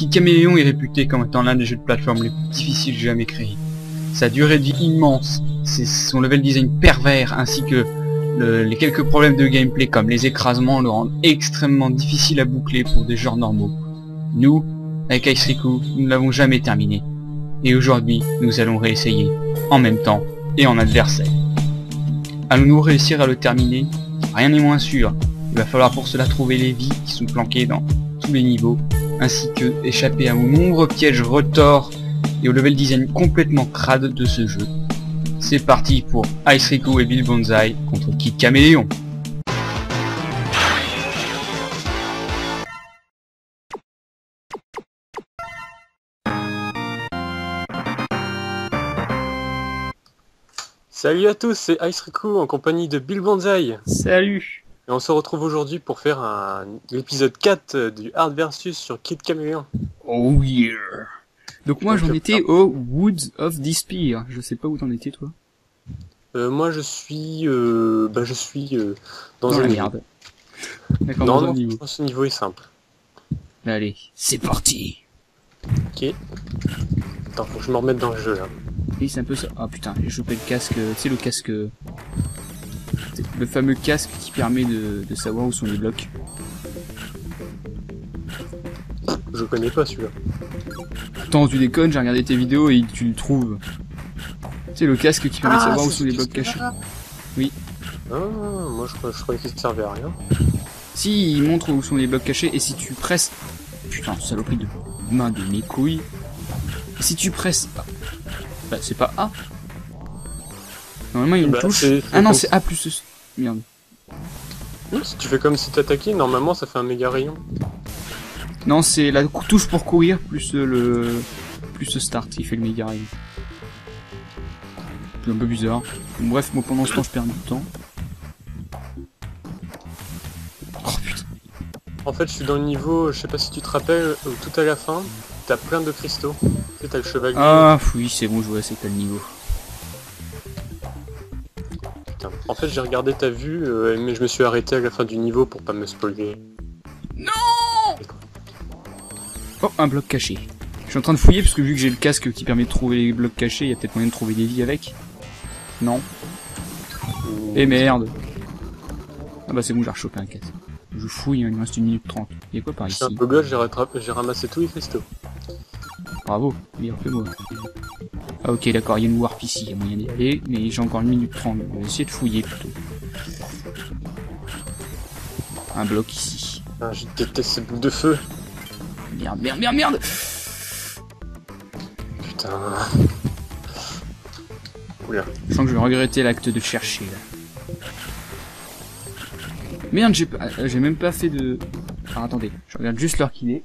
Kid Caméléon est réputé comme étant l'un des jeux de plateforme les plus difficiles jamais créés. Sa durée de vie immense, son level design pervers ainsi que le- les quelques problèmes de gameplay comme les écrasements le rendent extrêmement difficile à boucler pour des joueurs normaux. Nous, avec Ice Riku, nous ne l'avons jamais terminé. Et aujourd'hui, nous allons réessayer, en même temps et en adversaire. Allons-nous réussir à le terminer? Rien n'est moins sûr. Il va falloir pour cela trouver les vies qui sont planquées dans tous les niveaux, ainsi que échapper à nombreux pièges retors et au level design complètement crade de ce jeu. C'est parti pour Ice Riku et Bill Bonzai contre Kid Caméléon. Salut à tous, c'est Ice Riku en compagnie de Bill Banzai. Salut Et on se retrouve aujourd'hui pour faire un l'épisode 4 du Hard Versus sur Kid Caméléon. Oh yeah Donc moi j'en euh, étais au Woods of Despair. Je sais pas où t'en étais toi. Euh, moi je suis euh, bah, je suis euh, dans, Dans un la merde. D'accord, Non, dans non, niveau. ce niveau est simple. Allez, c'est parti Ok. Attends, faut que je me remette dans le jeu là. Oui, c'est un peu ça. Ah putain, j'ai chopé le casque, euh, tu sais le casque... c'est Le fameux casque qui permet de, de savoir où sont les blocs. Je connais pas celui-là. Attends, tu déconnes, j'ai regardé tes vidéos et tu le trouves. C'est le casque qui permet de savoir où sont les blocs cachés. Ah, moi je, crois- je croyais qu'il servait à rien. Si, il montre où sont les blocs cachés et si tu presses... Putain, saloperie de main de mes couilles. Et si tu presses... Bah, c'est pas A. Normalement, il y a une Bah, touche. Ah non, c'est A plus... ce- Merde. Si tu fais comme si t'attaquais, normalement ça fait un méga rayon. Non, c'est la touche pour courir plus euh, le... Plus le start qui fait le méga rayon. C'est un peu bizarre. Bref, moi pendant ce temps, je perds du temps. Oh putain. En fait je suis dans le niveau, je sais pas si tu te rappelles, où tout à la fin, t'as plein de cristaux. Tu sais, t'as le chevalier. Ah oui, c'est bon, je vois, c'est quel niveau. En fait, j'ai regardé ta vue, euh, mais je me suis arrêté à la fin du niveau pour pas me spoiler. Oh, un bloc caché. Je suis en train de fouiller parce que vu que j'ai le casque qui permet de trouver les blocs cachés, il y a peut-être moyen de trouver des vies avec. Non. Eh merde. Ah bah c'est bon, j'ai rechopé un casque. Je fouille, hein, il me reste une minute trente. Il y a quoi par Je suis ici un peu gauche, j'ai rattrapé- j'ai ramassé tous les cristaux. Bravo, bien fait moi. Ah ok, d'accord, il y a une warp ici, il y a moyen d'y aller, mais j'ai encore une minute trente, donc on va essayer de fouiller plutôt. Un bloc ici. Ah, je déteste ces boules de feu. Merde, merde, merde, merde Putain. Oula. Je sens que je vais regretter l'acte de chercher là. Merde, j'ai pas, j'ai même pas fait de. Alors attendez, je regarde juste l'heure qu'il est.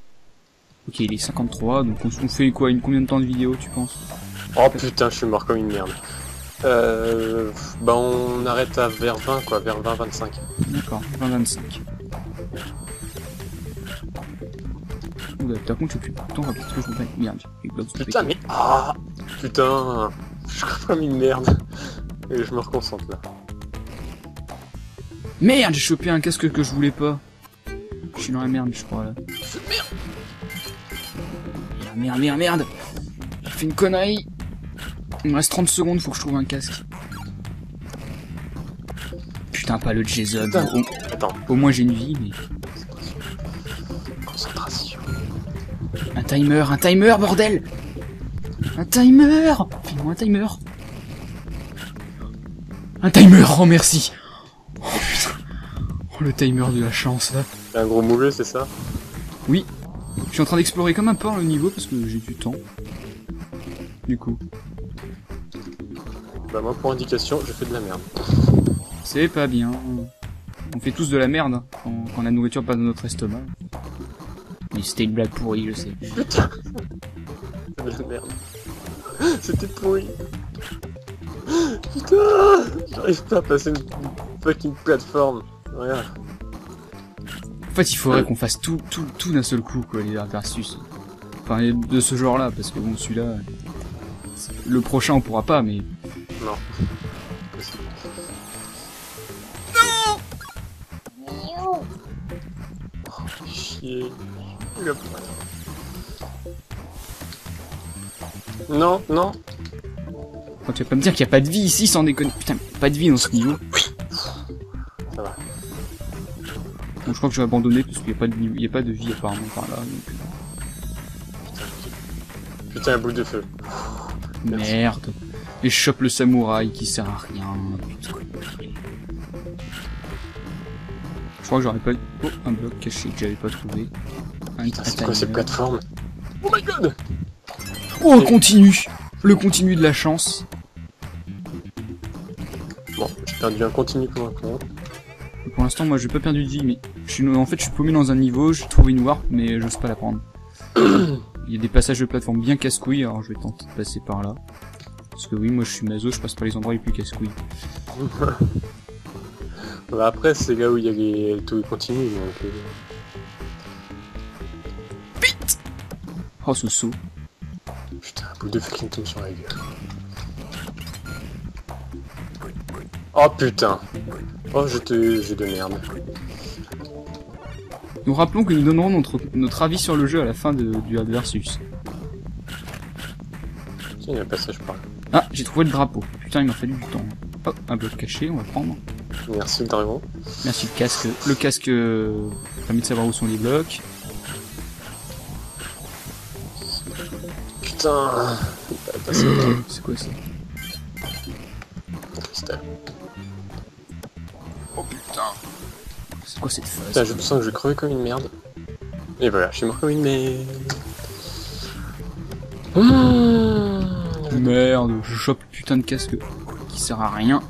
Ok, il est 53, donc on, on fait quoi Une combien de temps de vidéo, tu penses? Oh putain, je suis mort comme une merde. Euh, bah on arrête à vers 20 quoi, vers 20-25. D'accord, 20-25. Oula, par contre, je suis plus temps rapide que je me prenne. Merde, Putain mais ah putain, je suis comme une merde. Et je me reconcentre là. Merde, j'ai chopé un casque que je voulais pas. Je suis dans la merde, je crois là. Merde, merde, merde, merde. J'ai fait une connerie. Il me reste 30 secondes, faut que je trouve un casque. Putain, pas le Jason. Putain. Au, Attends, au moins j'ai une vie, mais... concentration. Un timer, un timer, bordel Un timer Fais-moi un timer. Un timer, oh merci Oh putain Oh le timer de la chance là. T'es un gros mouleux, c'est ça? Je suis en train d'explorer comme un porc le niveau parce que j'ai du temps. Du coup. Bah moi pour indication, je fais de la merde. C'est pas bien. On fait tous de la merde quand, quand la nourriture passe dans notre estomac. Mais c'était une blague pourrie, je sais. Putain de la merde. C'était pourri. Putain J'arrive pas à passer une fucking plateforme. Regarde. En fait, il faudrait qu'on fasse tout, tout, tout d'un seul coup, quoi, les versus. Enfin, de ce genre-là, parce que bon, celui-là... Le prochain, on pourra pas, mais... Non. Possible. Oh, chier. Non, non. Tu vas pas me dire qu'il y a pas de vie ici sans déconner. Putain, pas de vie dans ce niveau. Ça va. Bon, je crois que je vais abandonner parce qu'il y a pas de vie, il y a pas de vie apparemment par là. Donc... Putain, un boule de feu. Merci. Merde. Et je chope le samouraï qui sert à rien. Je crois que j'aurais pas... Oh, un bloc caché que j'avais pas trouvé. C'est quoi ces timer. plateformes Oh my god Oh, le continu Le continu de la chance. Bon, j'ai perdu un continu pour l'instant. Pour l'instant, moi, j'ai pas perdu de vie, mais je suis, en fait, je suis paumé dans un niveau, j'ai trouvé une warp, mais j'ose pas la prendre. Il y a des passages de plateforme bien casse-couilles, alors je vais tenter de passer par là. Parce que oui, moi, je suis maso, je passe par les endroits les plus casse-couilles. Bah, après, c'est là où il y a les tout continu, donc... euh, Oh, ce saut. Putain, un boule de feu qui me tombe sur la gueule. Oh putain Oh, je te... jeu de merde. Nous rappelons que nous donnerons notre, notre avis sur le jeu à la fin de, du Adversus. Tiens, il y a un passage par là. J'ai trouvé le drapeau. Putain, il m'a fallu du temps. Hop, un bloc caché, on va prendre. Merci le dragon. Merci le casque. Le casque euh, permet de savoir où sont les blocs. Putain C'est quoi ça? Cristal. Oh putain C'est quoi cette phase? Putain, je sens que je vais crever comme une merde. Et voilà, je suis mort comme une merde. Mmh. Merde, je chope le putain de casque qui sert à rien.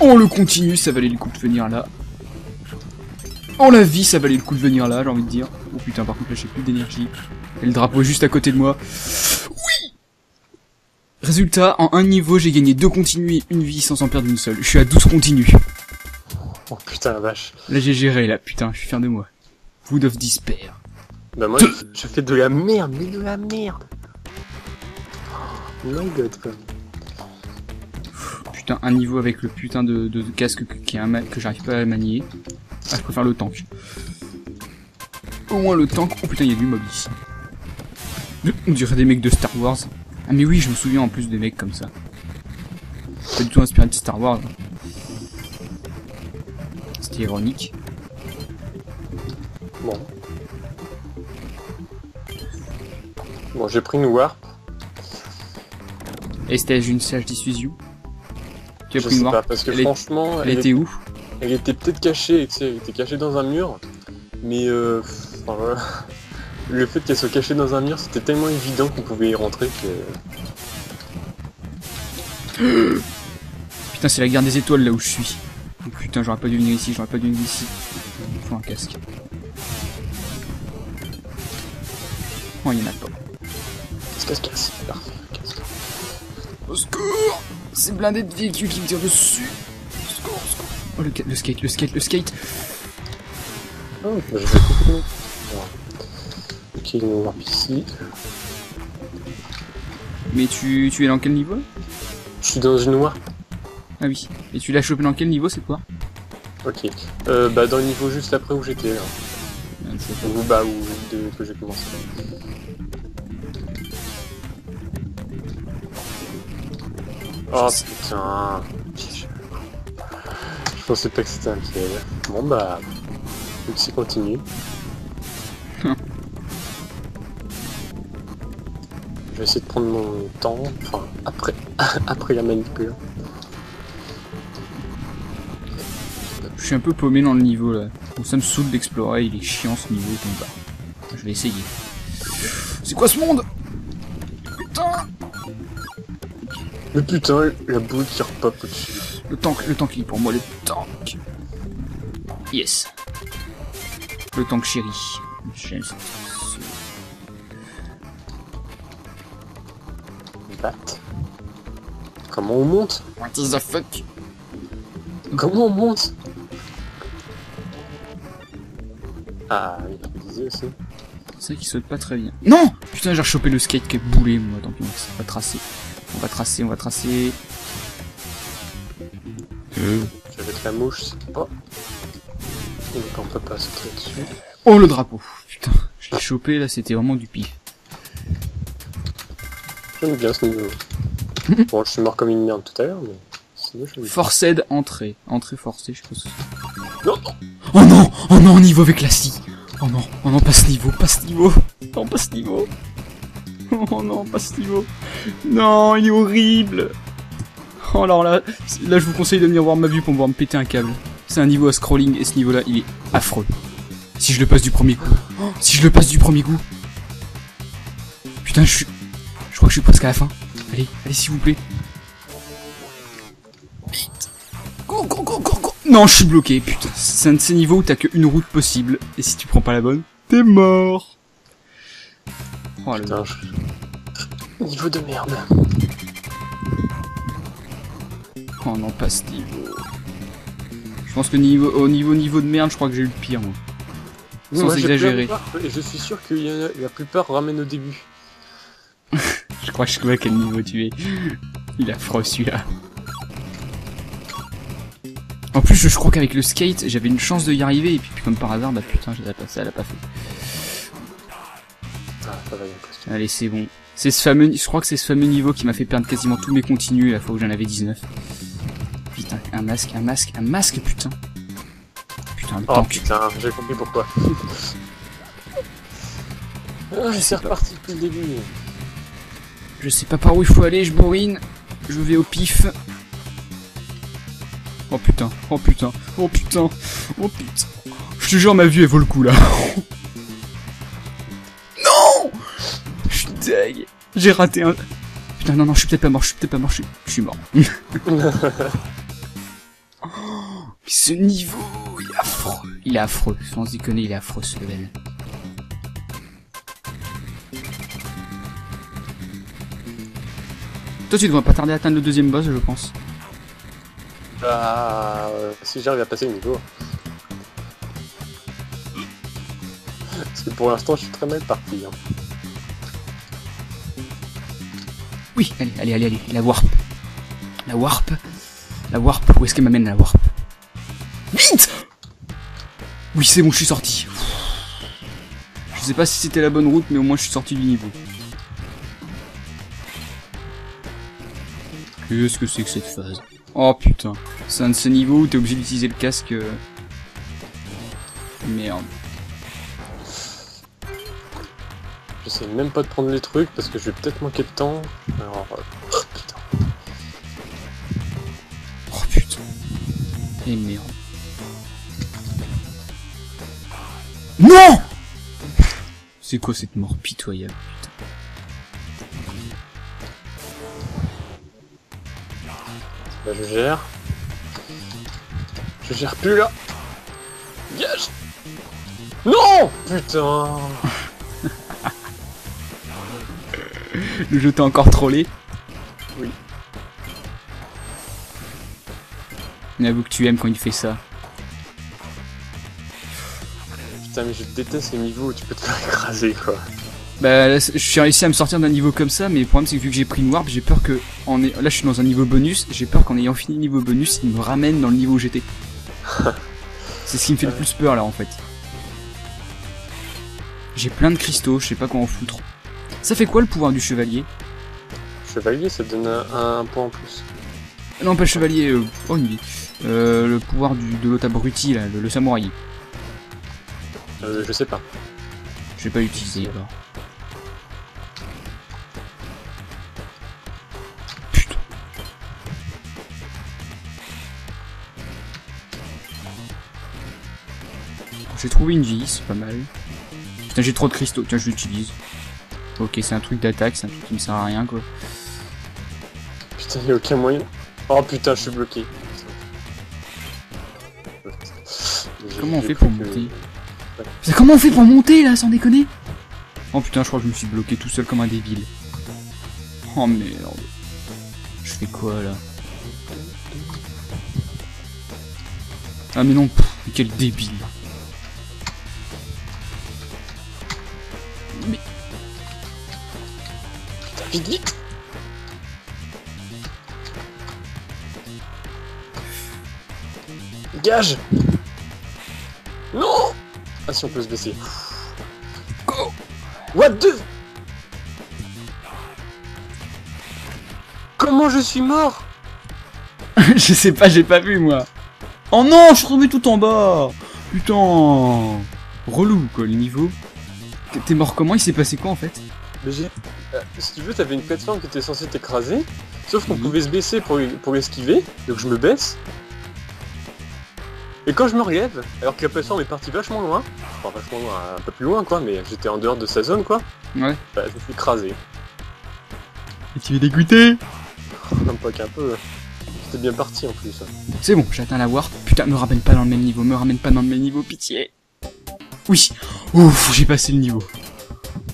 Oh le continu, ça valait le coup de venir là. Oh la vie, ça valait le coup de venir là, j'ai envie de dire. Oh putain, par contre là j'ai plus d'énergie. Et le drapeau est juste à côté de moi. Oui Résultat, en un niveau, j'ai gagné deux continus et une vie sans en perdre une seule. Je suis à 12 continus. Oh putain la vache. Là j'ai géré là, putain, je suis fier de moi. Wood of Despair. Bah moi, je, fais de la merde, mais de la merde. Oh my god, quoi. Putain, un niveau avec le putain de, de, de casque que- qui est un que j'arrive pas à manier. Ah, je préfère le tank. Au moins le tank. Oh putain, il y a du mob ici. On dirait des mecs de Star Wars. Ah mais oui, je me souviens en plus des mecs comme ça. Pas du tout inspiré de Star Wars. C'était ironique. Bon. Bon, j'ai pris une warp. Et c'était une sage dissuasion. Tu as Je pris une warp pas, parce que Elle est- franchement, Elle était où elle était peut-être cachée, tu sais, elle était cachée dans un mur. Mais euh, pff, enfin, voilà. le fait qu'elle soit cachée dans un mur, c'était tellement évident qu'on pouvait y rentrer que... Putain, c'est la guerre des étoiles là où je suis. Oh, putain, j'aurais pas dû venir ici, j'aurais pas dû venir ici. Il faut un casque. Oh, il y en a pas. Casse, casse, casse. Parfait, casse. Au secours C'est blindé de véhicules qui me tirent dessus. Au secours, au secours. Oh, le, le skate, le skate, le skate. Oh, je vais. Ok, une warp ici. Mais tu, tu es dans quel niveau? Là Je suis dans une warp. Ah oui. Et tu l'as chopé dans quel niveau cette fois Ok. Euh, bah dans le niveau juste après où j'étais là. Ah. Ou bah où de- que j'ai commencé. Oh putain. Je pensais pas que c'était un piège. Bon bah. Outil continue. Je vais essayer de prendre mon temps, enfin après après la manip là. Je suis un peu paumé dans le niveau là. Bon, ça me saoule d'explorer, il est chiant ce niveau comme ça. Je vais essayer. C'est quoi ce monde? Mais putain, la boule qui repop au-dessus. Le tank, le tank il est pour moi, le tank. Yes. Le tank chéri. J'aime ça. Bat. Comment on monte? What is the fuck? Comment on monte? Ah le disais aussi. C'est vrai qu'il saute pas très bien. Non Putain, j'ai rechopé le skate qui est boulé, moi. Tant pis, on va tracer. On va tracer, on va tracer. Euh. J'avais que la mouche, c'est pas. Donc on peut pas sauter dessus. Oh le drapeau Putain, je l'ai chopé là, c'était vraiment du pif. J'aime bien ce niveau. bon, je suis mort comme une merde tout à l'heure, mais sinon bien. Forced entrée. Entrée forcée, je c'est. Non, Oh non Oh non, niveau avec la scie Oh non, oh non, pas ce niveau, pas ce niveau Non, pas ce niveau Oh non, pas ce niveau Non, il est horrible Oh alors là, là je vous conseille de venir voir ma vue pour pouvoir me péter un câble. C'est un niveau à scrolling et ce niveau là, il est affreux. Si je le passe du premier coup. Oh, si je le passe du premier coup. Putain, je suis... Je crois que je suis presque à la fin. Allez, allez s'il vous plaît. Vite Go, go, go, go, go Non, je suis bloqué, putain. C'est un de ces niveaux où t'as qu'une route possible. Et si tu prends pas la bonne, t'es mort. Oh, le... Putain, je... Niveau de merde. oh non, pas ce niveau. Je pense que niveau, au niveau niveau de merde, je crois que j'ai eu le pire, moi. Sans Moi, exagérer. je suis sûr que la plupart ramènent au début. Je crois que je sais à quel niveau tu es. Il est affreux celui-là. En plus, je, crois qu'avec le skate, j'avais une chance de y arriver, et puis, puis comme par hasard, bah putain, je l'ai pas, ça l'a pas fait. Ah, ça va bien. Allez, c'est bon. C'est ce fameux, je crois que c'est ce fameux niveau qui m'a fait perdre quasiment tous mes continus la fois où j'en avais 19. Putain, un masque, un masque, un masque, putain. Putain, le Oh tank. putain, j'ai compris pourquoi. ah, c'est reparti depuis le début. Je sais pas par où il faut aller, je bourrine. Je vais au pif. Oh putain, oh putain, oh putain, oh putain. Je te jure, ma vue elle vaut le coup là. J'ai raté un. Putain, non, non, je suis peut-être pas mort, je suis peut-être pas mort, je suis, je suis mort. Oh, mais ce niveau, il est affreux. Il est affreux, sans déconner, il est affreux ce level. Toi, tu devrais pas tarder à atteindre le deuxième boss, je pense. Bah, euh, si j'arrive à passer le niveau. Parce que pour l'instant, je suis très mal parti. Hein. Oui, allez, allez, allez, allez, la warp. La warp. La warp, où est-ce qu'elle m'amène la warp? Vite Oui, c'est bon, je suis sorti. Je sais pas si c'était la bonne route, mais au moins je suis sorti du niveau. Qu'est-ce que c'est que cette phase Oh putain, c'est un de ces niveaux où t'es obligé d'utiliser le casque. euh. Merde. J'essaie même pas de prendre les trucs parce que je vais peut-être manquer de temps. Alors, euh, oh, putain. Oh putain. Et merde. Non C'est quoi cette mort pitoyable Là, je gère. Je gère plus là. Gage Non Putain Le jeu t'a encore trollé Oui. Mais avoue que tu aimes quand il fait ça. Putain, mais je déteste les niveaux où tu peux te faire écraser, quoi. Bah là, je suis réussi à me sortir d'un niveau comme ça, mais le problème c'est que vu que j'ai pris une warp, j'ai peur que en là je suis dans un niveau bonus, j'ai peur qu'en ayant fini le niveau bonus, il me ramène dans le niveau où j'étais. c'est ce qui me fait le plus peur là en fait. J'ai plein de cristaux, je sais pas quoi en foutre. Ça fait quoi le pouvoir du chevalier? Chevalier, ça donne un, un point en plus. Non, pas le chevalier, euh, oh une vie. Euh, le pouvoir du, de l'autre abruti, là, le, le samouraï. Euh, je sais pas. Je vais pas l'utiliser, alors. Putain. J'ai trouvé une vie, c'est pas mal. Putain, j'ai trop de cristaux, tiens, je l'utilise. Ok, c'est un truc d'attaque, c'est un truc qui me sert à rien, quoi. Putain, y'a aucun moyen. Oh putain, je suis bloqué. Comment on fait pour que- monter Putain, comment on fait pour monter, là, sans déconner? Oh putain, je crois que je me suis bloqué tout seul comme un débile. Oh merde. Je fais quoi, là? Ah mais non, pff, quel débile. Gage Non Ah si on peut se baisser. Go What the? Comment je suis mort? Je sais pas, j'ai pas vu moi. Oh non, je suis tombé tout en bas. Putain. Relou quoi, le niveau. T'es- mort comment? Il s'est passé quoi en fait? Si tu veux, t'avais une plateforme qui était censée t'écraser, sauf qu'on Oui. pouvait se baisser pour, pour esquiver, donc je me baisse. Et quand je me relève, alors que la plateforme est partie vachement loin, enfin vachement loin, un peu plus loin quoi, mais j'étais en dehors de sa zone quoi, Ouais. bah je me suis écrasé. Et tu es dégoûté Non pas qu'un peu. C'était bien parti en plus. C'est bon, j'ai atteint la warp. Putain, me ramène pas dans le même niveau, me ramène pas dans le même niveau, pitié. Oui. Ouf, j'ai passé le niveau.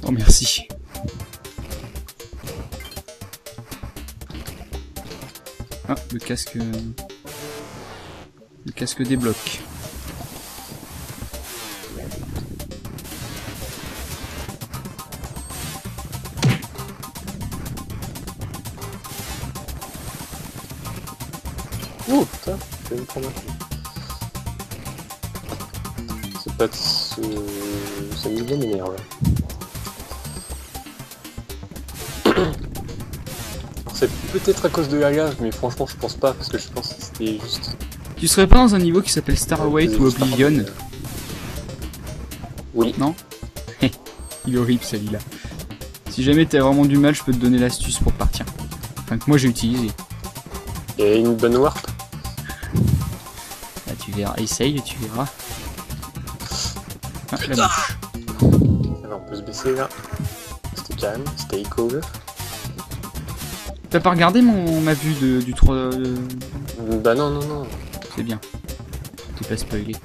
Oh merci. Ah, le casque... euh, Le casque débloque. Oh putain, je vais me prendre un coup. C'est pas ce... Ce niveau m'énerve. C'est peut-être à cause de la lave, mais franchement je pense pas, parce que je pense que c'était juste... Tu serais pas dans un niveau qui s'appelle Starway C'était ou Oblivion Oui. Non Il est horrible celui-là. Si jamais t'as vraiment du mal, je peux te donner l'astuce pour partir. Enfin que moi j'ai utilisé. A une bonne warp. Là tu verras, essaye et tu verras. Ah, la mouche. Alors on peut se baisser là. C'était calme, stay cool. T'as pas regardé mon ma vue de, du 3... euh, Bah non, non, non. C'est bien. T'es pas spoilé.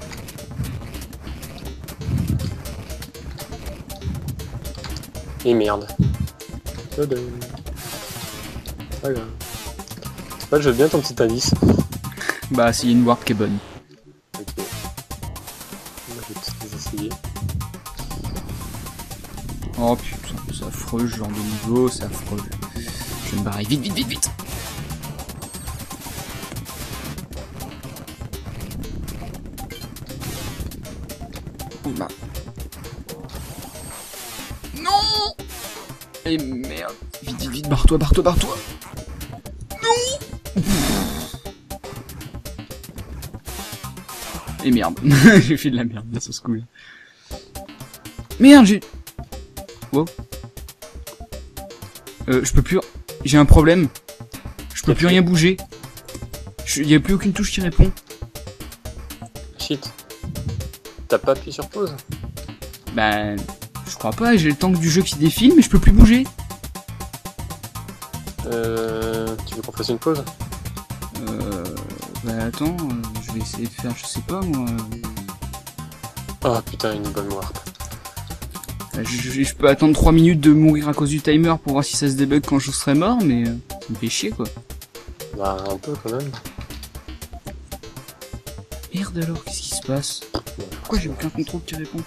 Et merde. Tadam. Voilà. Ouais, je veux bien ton petit indice. Bah c'est une warp qui est bonne. Ok. Moi, je vais peut-être les essayer. Oh putain, c'est affreux ce genre de niveau, c'est affreux. Vais vite, vite, vite, vite Oula. Non Et merde. Vite, vite, vite, barre-toi, barre-toi, barre-toi Non Et merde. j'ai fait de la merde là sur ce coup-là. Merde, j'ai... Wow. Euh, je peux plus... J'ai un problème. Je peux plus rien bouger. Il y a plus aucune touche qui répond. Shit. T'as pas appuyé sur pause? Bah... Je crois pas, j'ai le tank du jeu qui défile, mais je peux plus bouger. Euh... Tu veux qu'on fasse une pause? Euh... Bah attends, euh, je vais essayer de faire, je sais pas moi... Oh putain, une bonne warp. Euh, Je, peux attendre 3 minutes de mourir à cause du timer pour voir si ça se débug quand je serai mort, mais... euh, ça me fait chier quoi. Bah un peu quand même. Merde alors, qu'est-ce qui se passe? Pourquoi j'ai aucun contrôle qui répond?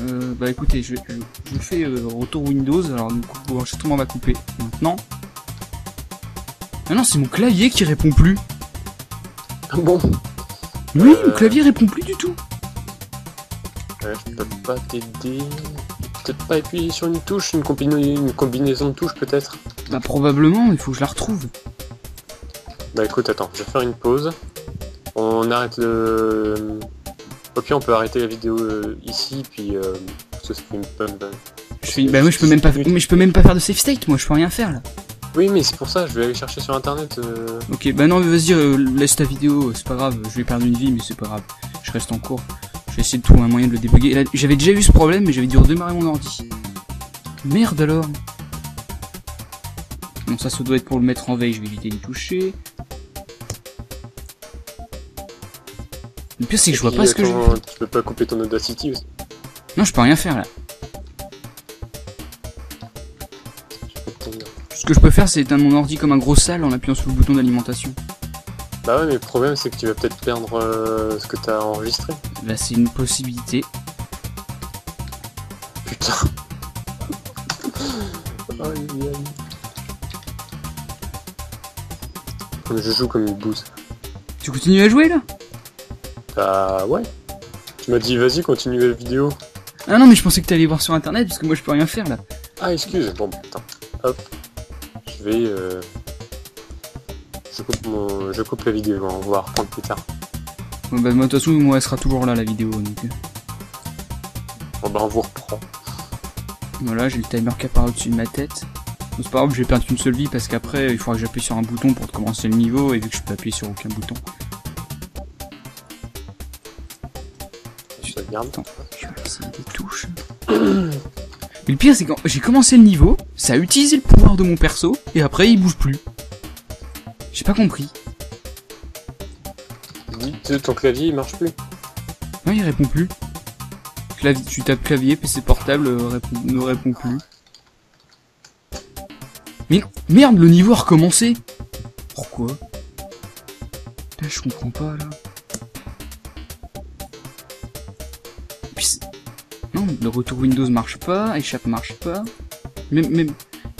Euh, Bah écoutez, je, je, je fais euh, retour Windows, alors du coup l'enregistrement va couper. Maintenant... Ah non, c'est mon clavier qui répond plus Bon? Oui, Euh. mon clavier répond plus du tout Ouais, je peux pas t'aider. Peut-être pas appuyer sur une touche, une, combina- une combinaison de touches peut-être Bah probablement, il faut que je la retrouve. Bah écoute, attends, je vais faire une pause. On arrête le... Au pire, on peut arrêter la vidéo euh, ici, puis... Euh, fait une bonne... Je fais, bah moi je peux même pas, mais je peux même pas faire de save state, moi je peux rien faire là. Oui, mais c'est pour ça, je vais aller chercher sur internet. euh, Ok, bah non, mais vas-y, euh, laisse ta vidéo, c'est pas grave, je vais perdre une vie, mais c'est pas grave. Je reste en cours. Je vais essayer de trouver un moyen de le débugger. J'avais déjà eu ce problème, mais j'avais dû redémarrer mon ordi. Merde alors. Bon, ça, ça doit être pour le mettre en veille, je vais éviter d'y toucher. Le pire, c'est que je vois pas ce que je Tu peux pas couper ton Audacity aussi Non, je peux rien faire là. Ce que je peux faire, c'est éteindre mon ordi comme un gros sale en appuyant sur le bouton d'alimentation. Bah ouais, mais le problème, c'est que tu vas peut-être perdre euh, ce que t'as enregistré. Bah, c'est une possibilité. Putain. Aïe, aïe. Comme je joue comme une bouse. Tu continues à jouer là? Bah ouais. Tu m'as dit vas-y continue la vidéo. Ah non mais je pensais que t'allais voir sur internet parce que moi je peux rien faire là. Ah excuse, bon putain. Hop. Je vais euh... Je coupe mon. Je coupe la vidéo, on va reprendre plus tard. Bon, bah de toute façon moi elle sera toujours là la vidéo donc. euh, Bon bah on vous reprend. Voilà, j'ai le timer qui apparaît au-dessus de ma tête. Bon, c'est pas grave, je vais perdre qu'une seule vie parce qu'après il faudra que j'appuie sur un bouton pour commencer le niveau et vu que je peux appuyer sur aucun bouton. Je regarde. Attends, je vais essayer des touches. Mais le pire c'est quand j'ai commencé le niveau, ça a utilisé le pouvoir de mon perso et après il bouge plus. Pas compris. Ton clavier il marche plus. Non, il répond plus. Clavier, tu tapes clavier, PC portable, euh, répond- ne répond plus. Mais merde, le niveau a recommencé. Pourquoi? Là, je comprends pas, là. Puis non, le retour Windows marche pas, échappe marche pas. Même, même,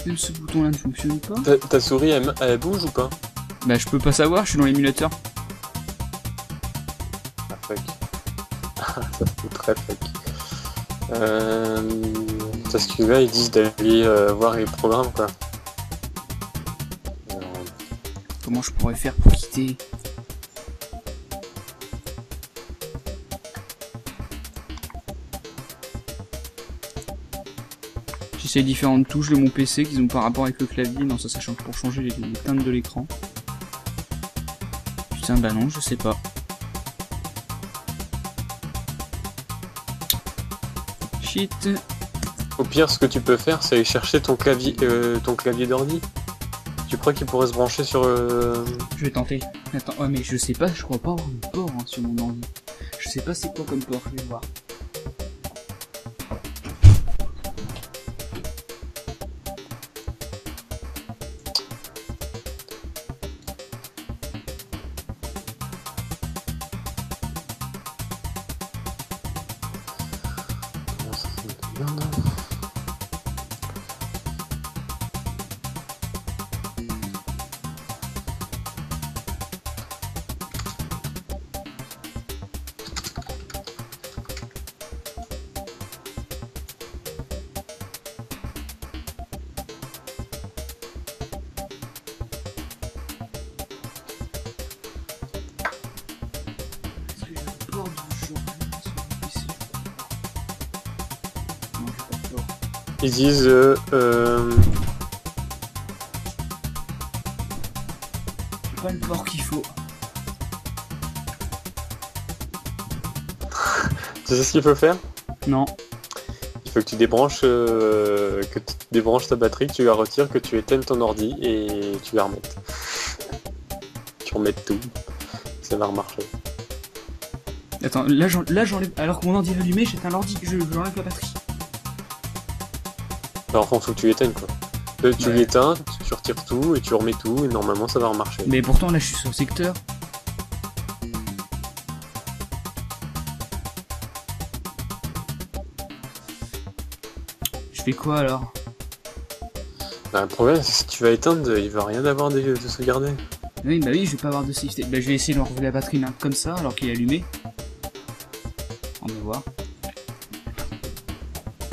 même ce bouton-là ne fonctionne pas. Ta, ta souris elle, elle bouge ou pas? Bah, je peux pas savoir, je suis dans l'émulateur. Ah fuck. Ça fout très fuck. Euh... Parce que là ils disent d'aller euh, voir les programmes quoi. Comment je pourrais faire pour quitter? J'essaie différentes touches de mon PC qui ont par rapport avec le clavier. Non, ça, ça change pour changer les, les teintes de l'écran. Bah non, je sais pas. Shit. Au pire ce que tu peux faire c'est aller chercher ton clavier euh, ton clavier d'ordi. Tu crois qu'il pourrait se brancher sur euh... Je vais tenter. Attends, ouais, mais je sais pas, je crois pas avoir de port hein, sur mon ordi. Je sais pas c'est quoi comme port, je vais voir. Ils disent euh, euh, pas le port qu'il faut. Tu sais ce qu'il faut faire? Non. Il faut que tu débranches euh, que tu débranches ta batterie, que tu la retires, que tu éteignes ton ordi et tu la remettes. Tu remettes tout. Ça va remarcher. Attends, là j'en- là, j'enlève. Alors que mon ordi est allumé, j'éteins l'ordi, je j'enlève la batterie. Alors enfin faut que tu l'éteignes quoi. Euh, tu Ouais. l'éteins, tu- retires tout et tu remets tout et normalement ça va remarcher. Mais pourtant là je suis sur le secteur. Je fais quoi alors? Bah, le problème c'est que si tu vas éteindre, il va rien avoir de, de sauvegarder. Oui, bah oui, je vais pas avoir de safety. Bah, je vais essayer de enlever la batterie là, comme ça, alors qu'il est allumé. On va voir.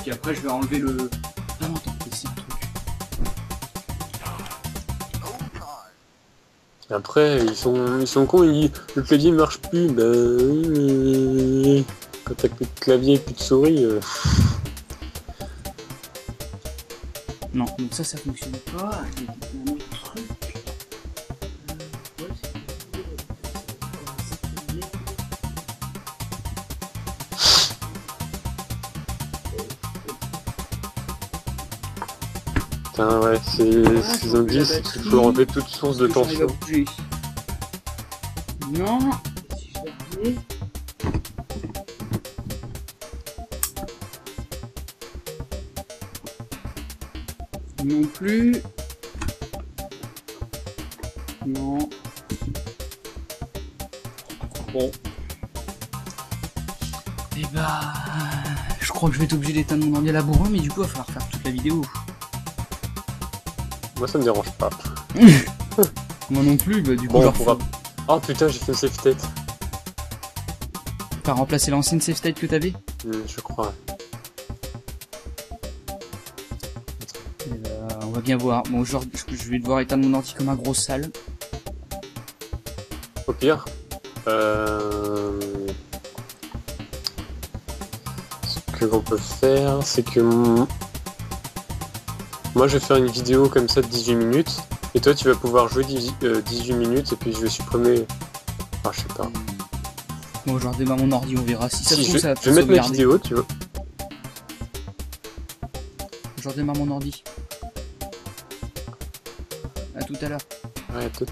Puis après, je vais enlever le. Après ils sont ils sont cons, ils le clavier marche plus, bah oui mais quand t'as plus de clavier et plus de souris, euh, Non, donc ça, ça fonctionne pas. Putain ouais c'est ce qu'ils ont dit, c'est qu'il faut enlever toute source de tension. Non. Si Non plus. Non. Bon. Et bah... Je crois que je vais être obligé d'éteindre mon ordi à la bourrin, mais du coup, il va falloir faire toute la vidéo. Moi ça me dérange pas. Moi non plus, bah du coup, Bon, on pourra... Oh putain j'ai fait une tête. T'as remplacé l'ancienne state que t'avais Hmm, je crois. Ben, On va bien voir. Bon, aujourd'hui, je vais devoir éteindre mon ordi comme un gros sale. Au pire, euh... ce que l'on peut faire, c'est que moi je vais faire une vidéo comme ça de 18 minutes, et toi tu vas pouvoir jouer 10 euh, 18 minutes, et puis je vais supprimer. Ah, je sais pas. Bon, je redémarre mon ordi, on verra. Si ça Si, trouve, je, ça va je vais mettre ma vidéo, tu vois. Je redémarre mon ordi. À tout à l'heure. Ouais, tout.